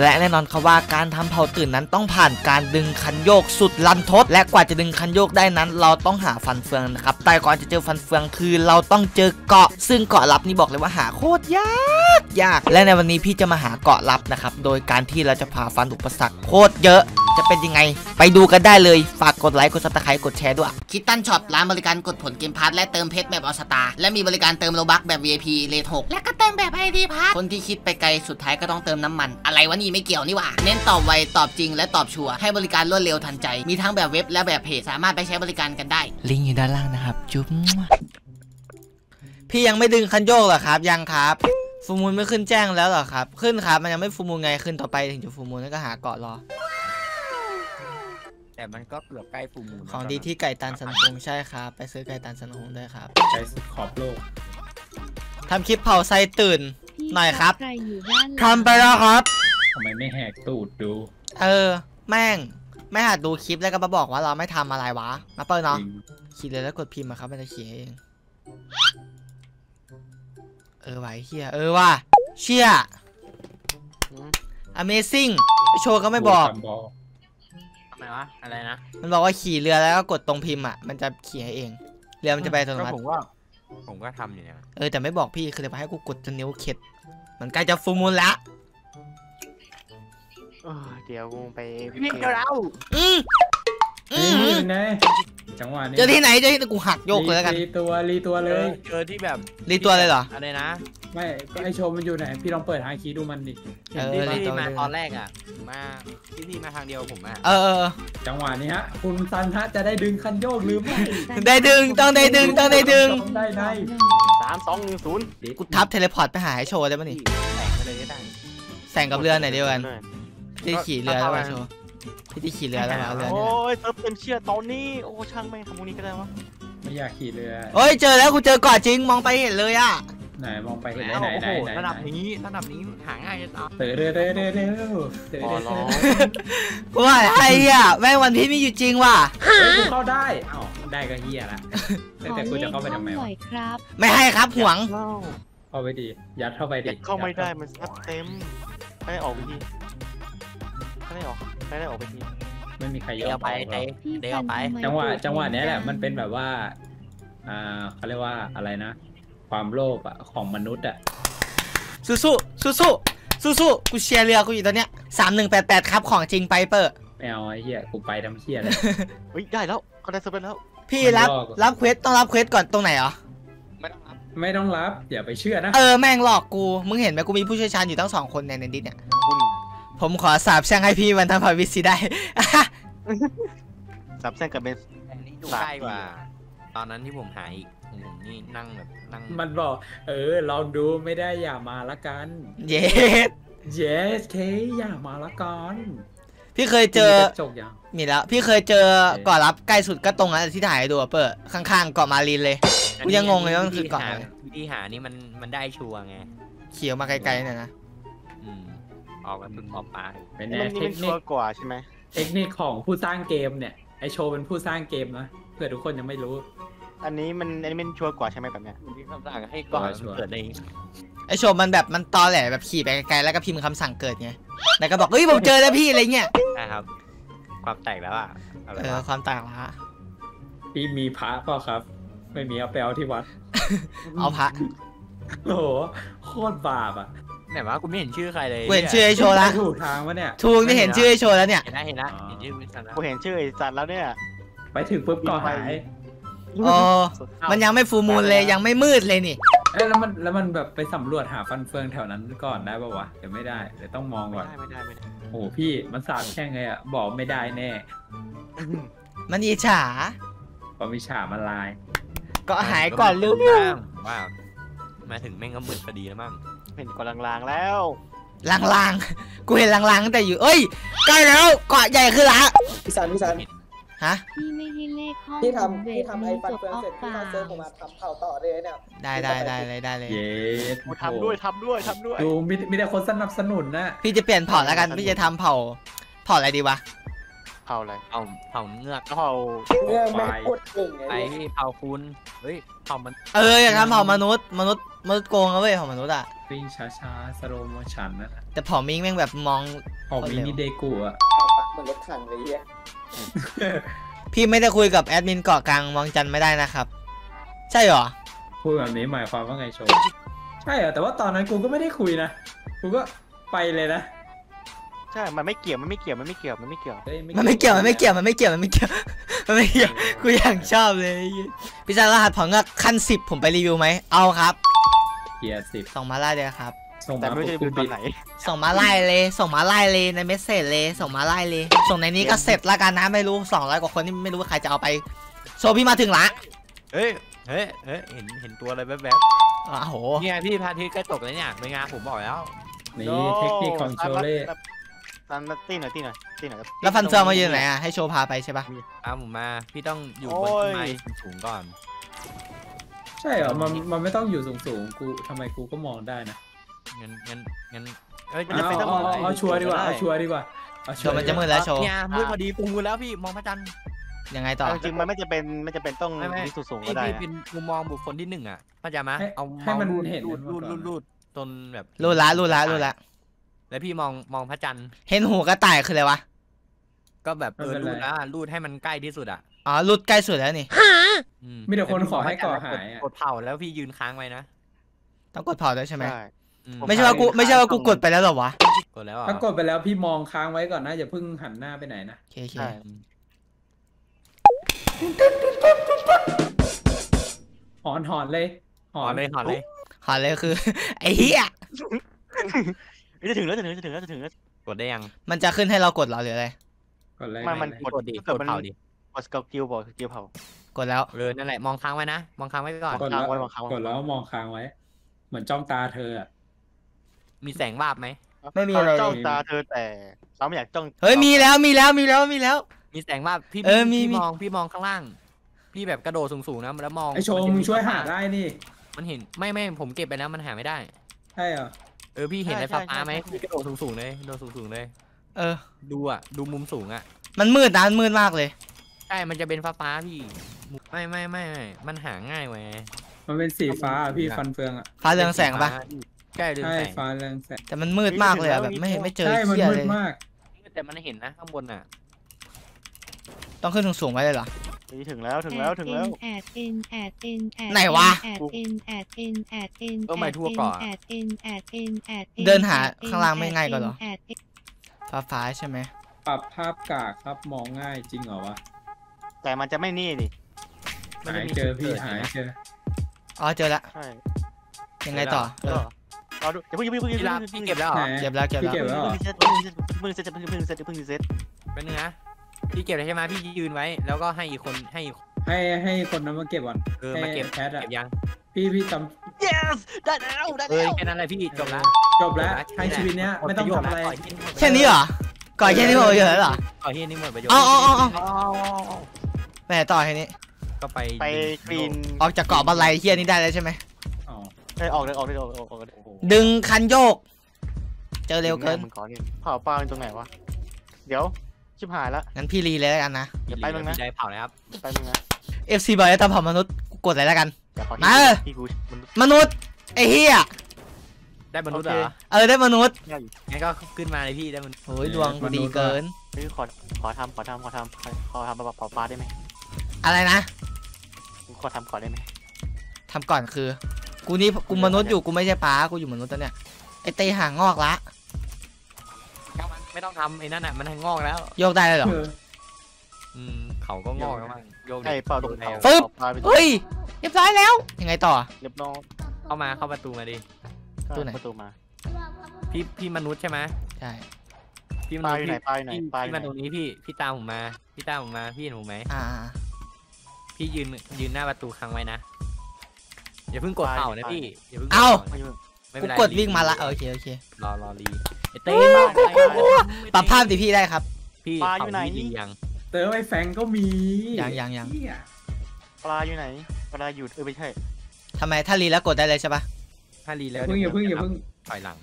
และแน่นอนครับว่าการทำเผ่าตื่นนั้นต้องผ่านการดึงคันโยกสุดรันทด และกว่าจะดึงคันโยกได้นั้น เราต้องหาฟันเฟืองนะครับแต่ก่อนจะเจอฟันเฟืองคือเราต้องเจอเกาะ ซึ่งเกาะลับนี่บอกเลยว่าหาโคตรยากยาก และในวันนี้พี่จะมาหาเกาะลับนะครับโดยการที่เราจะฝ่าฟันอุปสรรคโคตรเยอะจะเป็นยังไง ไปดูกันได้เลย ฝากกดไลค์ กด subscribe กดแชร์ด้วย คิตตันช็อป ร้านบริการกดผล game pass และเติมเพชรแบบออโต้ และมีบริการเติม Robux แบบ VIP เรท6และก็เติมแบบ ID pass คนที่คิดไปไกลสุดท้ายก็ต้องเติมน้ำมัน อะไรวะนี่ไม่เกี่ยวนี่หว่า เน้นตอบไว ตอบจริง และตอบชัวร์ ให้บริการรวดเร็วทันใจ มีทั้งแบบเว็บและแบบเพจ สามารถไปใช้บริการกันได้ ลิงก์อยู่ด้านล่างนะครับ จุ๊บ พี่ยังไม่ดึงคันโยกเหรอครับ ยังครับ ฟูมูลไม่ขึ้นแจ้งแล้วเหรอครับ ขึ้นครับ มันยังไม่ฟูมูลไง ขึ้นต่อไปถึงจะฟูมูลแล้วก็หาเกาะรอ แต่มันก็เกือบใกล้ฟูมูลของดีที่ไก่ตันสันคงใช่ครับ ไปซื้อไก่ตันสันคงด้วยครับใจสุดขอบโลก ทำคลิปเผาไส้ตื่น หน่อยครับ ใครอยู่ด้านหลัง ทำไปแล้วครับทำไมไม่แหกตูดดู เออ แม่ง ไม่หาดูคลิปแล้วก็มาบอกว่าเราไม่ทำอะไรวะมาเปิดเนาะจริงขีดเลยแล้วกดพิมพ์อะครับมันจะเขียนเอง เออไหวะไอ้เฮียเออว่ะเชี่ย Amazing โชว์ก็ไม่บอกจำบอก ทำไมวะ อะไรนะมันบอกว่าขี่เรือแล้วก็กดตรงพิมพ์อะ มันจะเขียนให้เอง เรือมันจะไปอัตโนก็มัติผมว่าผมก็ทำอยู่เนี่ย เออแต่ไม่บอกพี่คือจะมาให้กูกดจนนิ้วเข็ด มันใกล้จะฟูลมูลละ เออเดี๋ยวกูไปพี่เจอแล้วอืมอืนี่มนะจังหวะนี้เจอที่ไหนเจอที่ไหนกูหักโยกเลยแล้วกันรีตัวรีตัวเจเลอยเจอที่แบบรีตัวเลยเหรออะไรนะไม่ก็ไอโชว์มันอยู่ไหนพี่ลองเปิดหาคีย์ดูมันดิเออห็นดิรีที่ตัวมาเลยตอนแรกอะมาที่พี่มาทางเดียวผมอะเออเออจังหวะนี้ฮะคุณซันฮะจะได้ดึงคันโยกหรือไม่ได้ดึงต้องได้ดึงต้องได้ดึงได้ได้สามสองหนึ่งศูนย์กูทับเทเลพอร์ตไปหาให้โชว์ได้ปะนี่แตกไปเลยก็ได้แข่งกับเรือไหนเดียวกันพี่ ที่ขี่เรือแล้วมาโชว์พี่ที่ขี่เรือแล้วมาเอาเรือโอ้เนี่ยยเติมเต็มเชียร์ตอนนี้โอ้ช่างแม่งทำพวกนี้ก็ได้วะไม่อยากขี่เรือโอ้ยเจอแล้วกูเจอเก่อนจริงมองไปเห็นเลยอะไหนมองไปเห็นไหนแล้วไหนโอ้ไหนโหไหนระดับนี้ระดับนี้หาง่ายจะตายเต๋อเรือเรือเรือเรือเต๋อขอเรือร้องกูว่าไอ้อะแม่งวันพีชมีอยู่จริงว่ะกูเข้าได้เอ้าได้ก็เฮียละขอแต่กูเลจะขเข้าไปห้อทำงไมหน่วะอยครับไม่ให้ครับห่วงเล่าเข้าไปดิยัดเข้าไปดิเข้าไม่ได้มันซับเต็มไม่ได้ออกไปที ไม่ได้ออกไม่ได้ออกไปทีไม่มีใครยเดี๋อยวมไปออกหรเตะอกพี่เดี๋ยวไปฟันทำไมจังหวะพูดจังหวะเนี้ยแหละจังมันเป็นแบบว่า อ่าเขาเรียกว่าอะไรนะ ความโลภอะของมนุษย์อะสู้สู้สู้สู้สู้สู้กูเชียร์เรือกูอยู่ตอนเนี้ยสามหนึ่งแปดแปดครับของจริงไปเปอร์ไม่เอาไอ้เหี้ยกูไปทำเหี้ยเลย เฮ้ยได้แล้วเขาได้เซอร์เป็นแล้วพี่มันรับลอก รับเควสต้องรับเควสก่อนตรงไหนเหรอไม่ต้องรับไม่ต้องรับอย่าไปเชื่อนะ เออแม่งหลอกกูมึงเห็นไหมกูมีผู้เชี่ยวชาญอยู่ตั้งสองคนในในดิสเนี่ยคุณ ผมขอสาบแช่งให้พี่วันทำพาวิซีได้ สับเส้นกับเบสแต่นี่ดูใกล้กว่า ตอนนั้นที่ผมหาอีกผมนี่นั่งแบบนั่งมันบอก เออ ลองดูไม่ได้อย่ามาละกัน เย้ yes เคอย่ามาละกันพี่เคยเจอ มีกระจกยัง มีแล้ว พี่เคยเจอเกาะรับใกล้สุดก็ตรงนั้นที่ถ่ายให้ดูอะเปิดข้างๆเกาะมารีนเลย กูยังงงเลยว่ามันคือเกาะอะไร วิธีหานี่มันมันได้ชัวร์ไง เขียวมาไกลๆหน่อยนะอืม ออกมาสุดขอบฟ้าเป็นมันไงนี่เทมันคชันิวคร์กว่าใช่ไหมเทคนิคของผู้สร้างเกมเนี่ยไอโชว์เป็นผู้สร้างเกมนะเพื่อทุกคนยังไม่รู้ อันนี้มันอันนี้มันชัวร์กว่าใช่ไหมแบบเนี้ยมันมีคำสั่งให้ก่อนชัวร์ เกิดในไอโชว์มันแบบมันตอแหลแบบขี่ไปไกลๆแล้วก็พิมพ์คำสั่งเกิดไงแล้วก็บอกเฮ้ยผมเจอแล้วพี่อะไรเงี้ยใช่ครับ ความแตกแล้วอะอะไรเออวะความต่างละพี่มีพระเปล่าครับ ไม่มีเอาไปเอาที่วัด เอาพระโอ้โหโคตรบาปอะไห นวะกูไม่เห็นชื่อใครเลยกูเห็นชื่อไอโชว์ละถูกทางวะเนี่ยทูกนี่เห็นชื่อไอโชว์แล้วเนี่ยเห็นแล้วเห็นแล้วอ๋อเห็นชื่อคุณชันแล้วกูเห็นชื่อไอ้สัตว์แล้วเนี่ย ไปถึงปุ๊บก็หายโอ้มันยังไม่ฟูลมูลเลยยังไม่มืดเลยนี่เอ้ยแล้วมันแล้วมันแบบไปสำรวจหาฟันเฟืองแถวนั้นก่อนได้ป่าวะเดี๋ยวไม่ได้เดี๋ยวต้องมองไม่ก่อนได้ไม่ได้ไม่ได้โอ้โหพี่มันสาบแช่งไงอะบอกไม่ได้แน่ มันอิจฉาเพราะวิชามันลาย ก็หายก่อนลูกบ้างว่ามาถึงแม่งก็มืดพอดีแล้วมั้ง เห็นก่อนลางๆแล้วลางๆ กูเห็นลางๆตั้งแต่อยู่ เอ้ย ใกล้แล้วเกาะใหญ่ขึ้นละ พี่ซันพี่ซันฮะ พี่ไม่ให้เลขห้องพี่ผมทำเวพี่ททำไอ้นี้ฟันจบเฟืองออกเสร็จพี่ปามาเซิร์ฟผมมาทำเผาต่อเลยเนี่ยได้ได้ได้เลยได้เลยเย้กูทำด้วยทำด้วยทำด้วยดูมีมีแต่คนสนับสนุนนะ พี่จะเปลี่ยนเผ่าแล้วกัน พี่จะทำเผ่าเผ่าอะไรดีวะ เผาอะไรเอาเผาเงือกกะเพราเนี่ยแม่งโคตรเก่งไงไปที่เผาคุณ เฮ้ย เผามัน เอออยากทำเผ่ามนุษย์ มนุษย์ มนุษย์โกงอะเว้ยของมนุษย์อะวิ่งช้าๆสโลโมชันนะแต่ผอมมิงแม่งแบบมอง ของมินิเดกูอะเอาปะเหมือนรถถังเลยเฮียพี่ไม่ได้คุยกับแอดมินเกาะกลางวังจันทร์ไม่ได้นะครับ ใช่เหรอ พูดแบบนี้หมายความว่าไงโชว์ใช่เหรอแต่ว่าตอนนั้นกูก็ไม่ได้คุยนะกูก็ไปเลยนะใช่มันไม่เกี่ยวมันไม่เกี่ยวมันไม่เกี่ยวมันไม่เกี่ยวฮ้ยมันไม่เกี่ยวมันไม่เกี่ยวมันไม่เกี่ยวมันไม่เกี่ยวมันไม่เกี่ยวกูอย่างชอบเลยไอ้เหี้ยพี่ชายรหัสผองก็ขั้นสิบผมไปรีวิวไหมเอาครับ เกียร์สิบส่งมาไล่เลยครับ ส่งแต่มาไม่รู้จะปุ๊ดูบตอนไหน ส่งมาไล่เลย ส่งมาไล่เลยในเมสเซจเลย ส่งมาไล่เลย ส่งในนี้ก็เสร็จละกันนะไม่รู้200กว่าคนที่ไม่รู้ว่าใครจะเอาไป โชว์พี่มาถึงละเฮ้ย เฮ้ยเฮ้ยเห็น เห็นตัวอะไรแวบอ้าวโห ๆเนี่ยพี่พระอาทิตย์ใกล้ตกแล้วเนี่ยเป็นไงผมบอกแล้ว นี่ เทคนิคของโชเล่ตามตีหน่อยตีหน่อยตีหน่อยแล้วฟันเฟืองมาอยู่ไหนอะให้โชว์พาไปใช่ปะตามผมมา พี่ต้องอยู่บโอ้นยต้นไม้สูงๆก่อน ใช่เหรอ มันมันไม่ต้องอยู่สูงสูงๆกูทำไมกูก็มองได้นะงั้นงั้นงั้นเอ้ยมันเอาจะเป็นต้องเอามองเอาเอาชัวร์ดีกว่าได้เอาชัวร์ดีกว่าเอาโชชัวว์ร์มันจะมืดแล้วโชว์เนี่ยมืดพอดีปูมือแล้วพี่มองพระจันทร์ยังไงต่อเอาจริงๆมันไม่จะเป็นไม่จะเป็นต้องไม่ไม่ที่สูงๆก็พี่ได้พี่อะเป็นมุมมองบุคคลที่หนึ่งอะเข้าใจไหมให้เอาให้มันเาส์เห็นรูดรูดมัรูนดก่อนรูดจนแบบรู้ละรู้ละรู้ละแล้วพี่มองมองพระจันทร์เห็นหูกระต่ายคืออะไรวะ ก็แบบเออรูดนะรูดให้มันใกล้ที่สุดอะอ๋อรุดใกล้สุดแล้วนี่อืมีแต่คนล้วพี่ขอให้มงพก่อระจันทร์หายอะกดเผาแล้วพี่ยืนค้างไว้นะต้องกดเผาด้วยใช่ไหมใช่อืไม่ใช่ว่ากูไม่ใช่ว่ากูกดไปแล้วเหรอวะกดแล้วอะถ้ากดไปแล้วพี่มองค้างไว้ก่อนนะอย่าเพิ่งหันหน้าไปไหนนะโอเคโอเคใช่หอนหอนเลยหอนเลยหอนเลยหอนเลยคือไอ้เหี้ยเฮ้ยจะถึงแล้วจะถึงแล้วจะถึงแล้วจะถึงแล้วกดได้ยัง มันจะขึ้นให้เรากดเหรอหรืออะไร กดเลยมันมันไหกดกดดิถ้ากเกิดดมันเผาดิกดสกิลบอกสกิลเผากดแล้วเออนั่นแหละมองค้างไว้นะมองค้างไว้ก่อนกดแล้วค้างไว้วางค้างไว้กดแล้วมองค้างไว้ เหมือนจ้องตาเธออะมีแสงวาบไหมไม่มีอะไรเลยจ้องตาเธอแต่เราไม่อยากจ้องเฮ้ยมีแล้วมีแล้วมีแล้วมีแล้ว มีแสงวาบพี่เออมีพี่มีมองพี่มองข้างล่าง พี่แบบกระโดดสูงๆนะแล้วมองไอโชว์นจะมึงช่วยหาฟ้ได้นี่ มันเห็นไม่ไม่ผมเก็บไปแล้วมันหาไม่ได้ใช่เหรอเออพี่เห็นอะไรฟ้าๆไหมพี่กระโดดสูงๆเลยกระโดดสูงๆเลย เออ ดูอะ ดูมุมสูงอะ มันมืดนะมันมืดมากเลย ใช่ มันจะเป็นฟ้าๆพี่ ไม่ไม่ไม่ไม่มันหาง่ายเว้ยมันเป็นสีฟ้าอะพี่ฟันเฟืองอะฟ้าเรืองแสงปะใช่เรืองใช่แสงฟ้าเรืองแสงแต่มันมืดมากเลยอะแบบไม่ไม่เจอใช่มันเหี้ยมืเลดย มากแต่มันเห็นนะข้างบนอะ ต้องขึ้นสูงๆไว้เลยเหรอเฮ้ยถึงแล้วถึงแล้วถึงแล้ว แอดเอ็นแอดเอ็นแอดไหนวะ แอดเอ็นแอดเอ็นแอดเอ็นเออหมายทั่วก่อน แอดเอ็นแอดเอ็นแอดอ็เดินหาข้างล่างไม่ง่ายกว่าเหรอ แอดเอ็น ฟ้าฟ้าใช่ไหมปรับภาพกากครับมองง่ายจริงเหรอวะแต่มันจะไม่นี่ดิมันหาจะยมีเจอพี่จุดหายเกิดเจออ๋อเจอละใช่ยังไงต่อเอเอออเราดูอย่าเพิ่งอย่าเพิ่งอย่าพี่เพิ่งรับพี่เก็บแล้วเหรไหนอเก็บแล้วเก็บพี่แล้วเก็บแล้วเหรอเพิ่งเซตเพิ่งเซตเพิ่งเซตเพิ่งเซตเป็นไงนะพี่เก็บแล้วใช่ไหมพี่ยืนไว้ แล้วก็ให้อีกคนให้อีกให้ให้คนนั้นมาเก็บก่อนเออมาเก็บให้แพทอะเก็บยังพี่พี่จ yes ได้แล้วได้เออแล้วแค่นั้นแหละพี่จบละำจบแล้วใช้ชีวิตเนี้ยไม่ต้องทำอะไรแค่นี้เหรอก่อนแค่นี้หมดเยอะแล้วเหรอก่อนที่นี่หมดประโยชน์เอาเอาเอาเอาไปไหนต่อแค่นี้ก็ไปไปกรีนออกจากเกาะบันไลเฮียนี้ได้แล้วใช่ไหมอ๋อเอ้ยออกเลยออกเลยออกเลยออกเลยโอ้โหดึงคันโยก เจอเร็วเกินมึงขอเนี่ยเผาปลาเป็นตรงไหนวะเดี๋ยวชิบหายละงั้นพี่รีเลยแล้วกันนะเดี๋ยวไปมึงนะพี่ได้เผาแล้วครับไปมึงนะ FC บอกจะทำเผ่ามนุษย์กูกดเลยแล้วกัน เดี๋ยวขอมา ที่กูมันมนุษย์ไอ้เฮียได้มนุษย์เหรโออเคเออได้มนุษย์งั้นก็ขึ้นมาเลยพี่ได้มนุษย์โอ้ยดวงดีเกิน เฮ้ยขอขอทำขอทำขอทำขอขอทำแบบเผาปลาได้ไหมอะไรนะกูขอทำก่อนได้ไหมทำก่อนคือ กูนี่กูมนุษย์อยู่กูไม่ใช่ป้ากูอยู่มนุษย์ตอนเนี้ยไอเตยห่างงอกละไม่ต้องทำไอ้นั่นอะมันงอกแล้ว โยกได้เลยเหรอเอออืมเขาก็งอกแล้วมั้งโยกดิไอ้เปล่าตรงโยกเผาแล้วฟึบเผาปลาไปตรงเฮ้ย เรียบร้อยแล้ว ยังไงต่อ เรียบร้อยเข้ามาเข้าประตูมาดิตัวไหน ประตูมา พี่พี่มนุษย์ใช่ไหมใช่ พี่มปลานุษอย์ยู่ไหนพี่ปลาอยู่ไหนพี่ปลาอพี่ยู่ไหมานตรงนี้พี่พี่ตามผมมา พี่ตามผมมาพี่เห็นผมไหมอ่า พี่ยืนยืนหน้าประตูค้างไว้นะอย่าเพิ่งกดเผานะพี่อย่าเพิ่งกดเอ้าเผาไม่อยู่ไม่กูเป็นไรกดวิ่งมาละโอเคโอเครอรอรีไอเต้มากูกูกูปรับภาพดิพี่ได้ครับ พี่ปลาอยู่ไหนเผพี่ดียังเติมไอ้แฟงก็มียังยังยังเหี้ป ลาอยู่ไหน ปลาอยู่เออไม่ใช่ ทำไมถ้ารีแล้วกดได้เลยใช่ปะถ้ารีอแล้วย่าเพิ่งอย่าเพิ่งอย่าเพิ่งถอยหลัง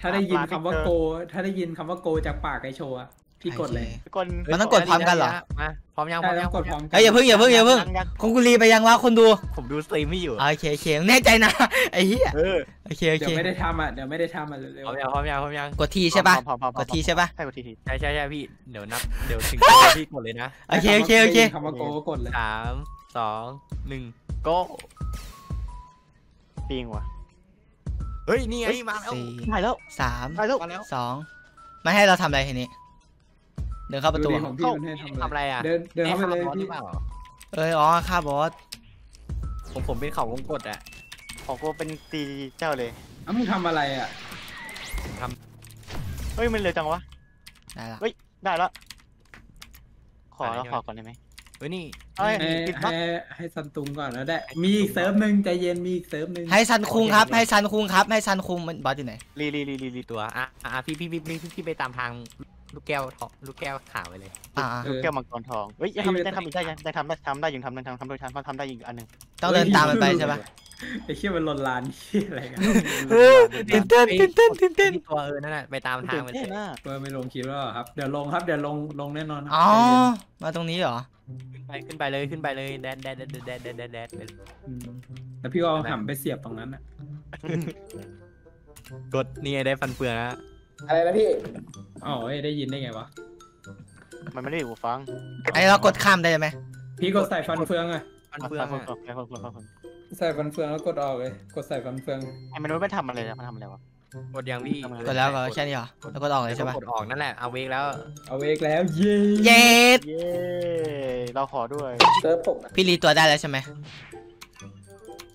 ถ้าได้ยินคำว่าโก ถ้าได้ยินคำว่าโกจากปากไอโชว์อะ พี่กดเลยทุกคนมันต้องกดพร้อมกันเหรอมาพร้อมยังพร้ใช่อมต้ยัองงกดพร้อมกัเอ้ยอย่าเพิ่งอย่าเพิ่งอย่าเพิ่งยังยังของกูรีไปยังวะคนดู ผมดู stream ไม่อยู่โอเคโอเคแน่ใจนะไอ้เหี้ยเออโอเคโอเดี๋ยเควไม่ได้ทำอะเดี๋ยวไม่ได้ทำอะเร็พร้อวมยังพร้อมยังพร้อมยังกดทีใช่ปะพร้อมพร้อมพร้อมกดทีใช่ปะใช่กดทีทีใช่ใช่ใช่พี่เดี๋ยวนับเดี๋ยวถึงพี่กดเลยนะๆโอเคโอเคโอเคคำว่า go ก็กดเลยสามสองหนึ่ง go ping ว่ะเฮ้ยนี่ไงมาแล้วสี่ถ่ายแล้วสามถ่ายแล้วมาแล้วสองไม่ให้เราทำอะไรทีนี้ เดินเข้าประตูดูดิเหรขอองพี่มันให้ทำทำอะไรอะเดินเดินเข้าไปเลยอ๊ะพี่หรือเปล่าเอ้ยอ๋อค่าบอสผมผมเป็นเขาวงกดอะของกูเป็นตีเจ้าเลยอ้าวมึงทำอะไรอะเฮ้ยมันเร็วจังวะ ได้ละได้แล้วขอแล้วขอก่อนได้ไหมเฮ้ยนี่เอ้ยให้ปิดบั๊ให้กให้ซันตุงก่อนแล้วได้ มีอีก serv หนึ่งใจเย็นมีอีก serv หนึ่งให้ซันคุงครับ ให้ซันคุงครับ ให้ซันคุงมันบอสอยู่ไหน รีรีรีรีรีตัวอะอะอะพี่พี่พี่พี่พี่ไปตามทาง ลูกแก้วทองลูกแก้วขาวไปเลย อ่าเออแก้วมังกรทองเฮ้ยยังทำได้ทำอีกได้ยังได้ทำได้ทำได้ยังทำได้ทำทำโดยทำทำได้อีกอันหนึ่งต้องเดินตามมันไปใช่ปะไอ้เชี่ยมันลนลานเชี่ยอะไรกันตื่นเต้นตื่นเต้นตื่นเต้นที่ตัวเออนั่นแหละไปตามทางไปเลเท่ยนะเพื่อไม่ลงคลิปแล้วเหรอครับ เดี๋ยวลงครับเดี๋ยวลงลงแน่นอนครับอ๋อใจเย็นมาตรงนี้เหรอขึ้นไปขึ้นไปเลยขึ้นไปเลยแดนแดนแดนแดนแดนแดนแดนไปเลยอืมแล้วพี่ก็เอาหำไปเสียบตรงนั้นอะกดนี่ไงได้ฟันเฟืองนะ อะไรนะพี่อ๋อเอ้ยได้ยินได้ไงวะ มันไม่ได้หูฟังไอ้เรากดข้ามได้ไหมพี่กดใส่ฟันเฟืองอะฟันเฟืองฟังอะฟังฟังฟังฟังฟังใส่ฟันเฟืองแล้วกดออกเลย กดใส่ฟันเฟือง ไอ้มันไม่ทำอะไรนะมันทำอะไรวะ กดยังพี่กดแล้วก็แค่นี้เหรอแล้วกดออกเลยใช่ปะกดออกนั่นแหละเอาเวกแล้วเอาเวกแล้วเย้เย็ดเย้เราขอด้วยเซิร์ฟผมอะพี่รีตัวได้แล้วใช่ไหม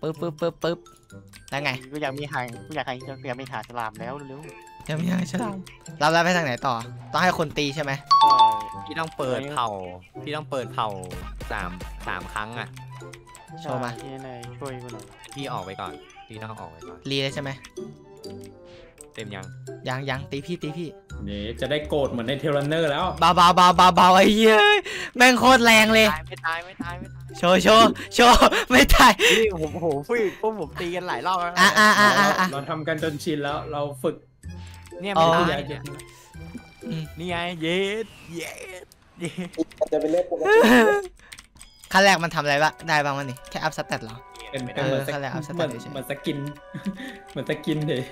ปึ๊บปึ๊บปึ๊บปึ๊บแล้วไง กูอยากมีหางกูอยากให้กูอยากมีหาฉลามแล้วเร็ว ยังไม่ยังฉลามเราได้ไปทางไหนต่อ ต้องให้คนตีใช่ไหมๆพี่ต้องเปิดเผาพี่ต้องเปิดเผาสามสามครั้งอะโชว์มาที่ไหนช่วยกูหน่อยพี่ออกไปก่อนพี่ต้องออกไปก่อนรีเลยใช่ไหมเต็มยังยังยังตีพี่ตีพี่นี่จะได้โกรธเหมือนในเทเลนเนอร์แล้วเบาเบาเบาเบาเบาไอ้เหี้ยแม่งโคตรแรงเลยตายไม่ตายไม่ตายไม่ตายโชว์โชว์โชว์ไม่ตายพี่ผมโอ้โหพี่พวกผมตีกันหลายรอบแล้วนะอะอะอะอะอะเราทำกันจนชินแล้วเราฝึก เนี่ยอ๋ไม่อตายเนี่ยนี่ไงเย็ดเย็ดเย็ดจะเป็นเรื่องปกติขั้นแรกมันทำอะไรบ้างได้บ้างมันนี่แค่อัพสเตตเหรอเป็นไม่เป็นได้เหมือนสเออเขาเรียกเอาสเหแตมืทอนเฉยๆเหมือนสกินเหมือนสกินเฉย